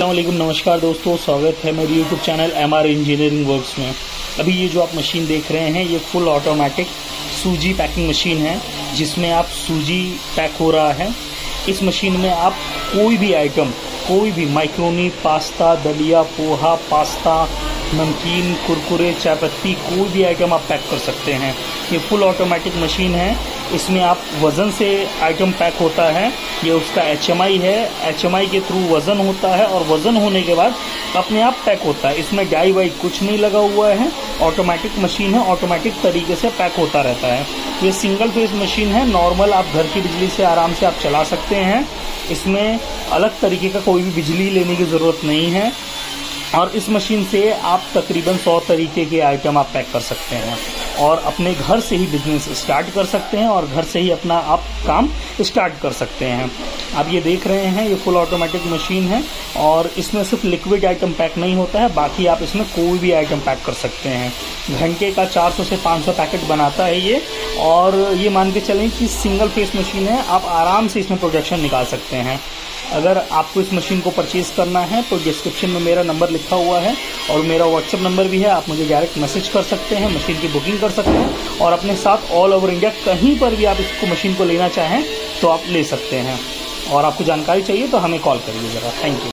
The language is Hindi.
अल्लाम नमस्कार दोस्तों, स्वागत है मेरे YouTube channel M R engineering works में। अभी ये जो आप मशीन देख रहे हैं, ये फुल ऑटोमेटिक सूजी पैकिंग मशीन है, जिसमें आप सूजी पैक हो रहा है। इस मशीन में आप कोई भी आइटम कोई भी माइक्रोनी पास्ता दलिया, पोहा पास्ता नमकीन, कुरकुरे चाय पत्ती कोई भी आइटम आप पैक कर सकते हैं। ये फुल ऑटोमेटिक मशीन है इसमें आप वज़न से आइटम पैक होता है, ये उसका एचएमआई है। एचएमआई के थ्रू वज़न होता है और वज़न होने के बाद अपने आप पैक होता है। इसमें डाई वाई कुछ नहीं लगा हुआ है। ऑटोमेटिक मशीन है ऑटोमेटिक तरीके से पैक होता रहता है। ये सिंगल फ़ेज़ मशीन है नॉर्मल आप घर की बिजली से आराम से आप चला सकते हैं। इसमें अलग तरीके का कोई भी बिजली लेने की ज़रूरत नहीं है। और इस मशीन से आप तकरीबन 100 तरीके के आइटम आप पैक कर सकते हैं और अपने घर से ही बिज़नेस स्टार्ट कर सकते हैं और घर से ही अपना आप काम स्टार्ट कर सकते हैं। आप ये देख रहे हैं, ये फुल ऑटोमेटिक मशीन है और इसमें सिर्फ़ लिक्विड आइटम पैक नहीं होता है, बाकी आप इसमें कोई भी आइटम पैक कर सकते हैं। घंटे का 400 से 500 पैकेट बनाता है ये और ये मान के चलें कि सिंगल फेस मशीन है, आप आराम से इसमें प्रोडक्शन निकाल सकते हैं। अगर आपको इस मशीन को परचेज करना है तो डिस्क्रिप्शन में मेरा नंबर लिखा हुआ है और मेरा व्हाट्सअप नंबर भी है। आप मुझे डायरेक्ट मैसेज कर सकते हैं मशीन की बुकिंग कर सकते हैं और अपने साथ ऑल ओवर इंडिया कहीं पर भी आप इसको मशीन को लेना चाहें तो आप ले सकते हैं। और आपको जानकारी चाहिए तो हमें कॉल करिए ज़रा। Thank you